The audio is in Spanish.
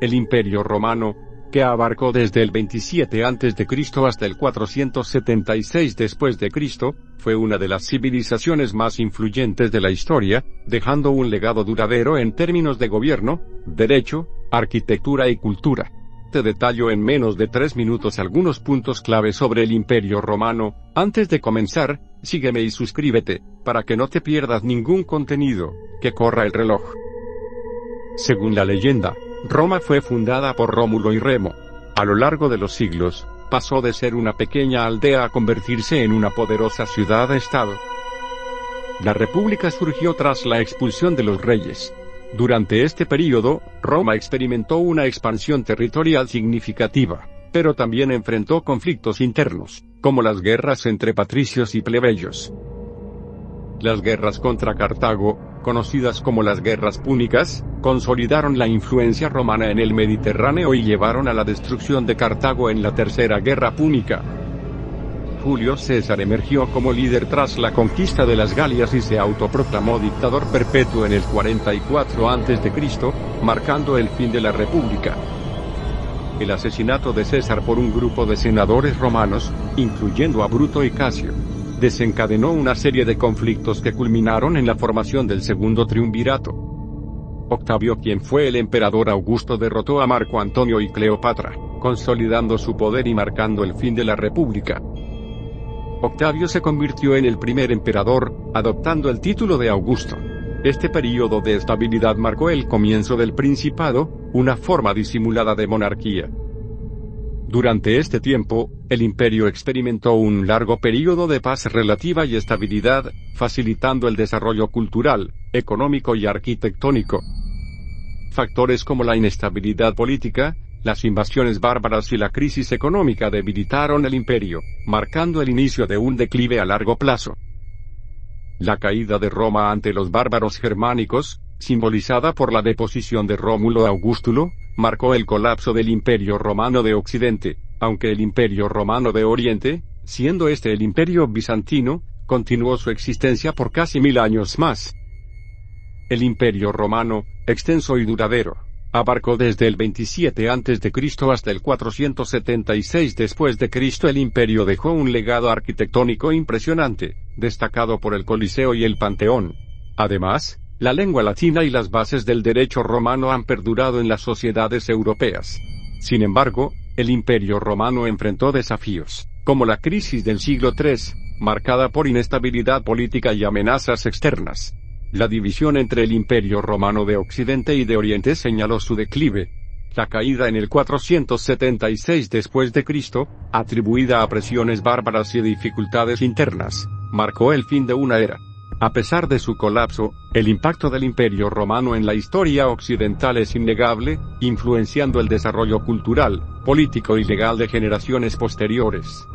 el Imperio Romano, que abarcó desde el 27 a.C. hasta el 476 después de Cristo, fue una de las civilizaciones más influyentes de la historia, dejando un legado duradero en términos de gobierno, derecho, arquitectura y cultura. Te detallo en menos de tres minutos algunos puntos clave sobre el Imperio Romano. Antes de comenzar, sígueme y suscríbete, para que no te pierdas ningún contenido, que corra el reloj. Según la leyenda, Roma fue fundada por Rómulo y Remo. A lo largo de los siglos, pasó de ser una pequeña aldea a convertirse en una poderosa ciudad-estado. La república surgió tras la expulsión de los reyes. Durante este período, Roma experimentó una expansión territorial significativa, pero también enfrentó conflictos internos, como las guerras entre patricios y plebeyos. Las guerras contra Cartago, conocidas como las guerras púnicas, consolidaron la influencia romana en el Mediterráneo y llevaron a la destrucción de Cartago en la Tercera Guerra Púnica. Julio César emergió como líder tras la conquista de las Galias y se autoproclamó dictador perpetuo en el 44 a.C., marcando el fin de la República. El asesinato de César por un grupo de senadores romanos, incluyendo a Bruto y Casio, desencadenó una serie de conflictos que culminaron en la formación del segundo triunvirato. Octavio, quien fue el emperador Augusto, derrotó a Marco Antonio y Cleopatra, consolidando su poder y marcando el fin de la República. Octavio se convirtió en el primer emperador, adoptando el título de Augusto. Este período de estabilidad marcó el comienzo del Principado, una forma disimulada de monarquía. Durante este tiempo, el imperio experimentó un largo período de paz relativa y estabilidad, facilitando el desarrollo cultural, económico y arquitectónico. Factores como la inestabilidad política, las invasiones bárbaras y la crisis económica debilitaron el imperio, marcando el inicio de un declive a largo plazo. La caída de Roma ante los bárbaros germánicos, simbolizada por la deposición de Rómulo Augustulo, marcó el colapso del Imperio Romano de Occidente, aunque el Imperio Romano de Oriente, siendo este el Imperio Bizantino, continuó su existencia por casi mil años más. El Imperio Romano, extenso y duradero, abarcó desde el 27 a.C. hasta el 476 después de Cristo. El imperio dejó un legado arquitectónico impresionante, destacado por el Coliseo y el Panteón. Además, la lengua latina y las bases del derecho romano han perdurado en las sociedades europeas. Sin embargo, el imperio romano enfrentó desafíos, como la crisis del siglo III, marcada por inestabilidad política y amenazas externas. La división entre el imperio romano de Occidente y de Oriente señaló su declive. La caída en el 476 después de Cristo, atribuida a presiones bárbaras y dificultades internas, marcó el fin de una era. A pesar de su colapso, el impacto del Imperio romano en la historia occidental es innegable, influenciando el desarrollo cultural, político y legal de generaciones posteriores.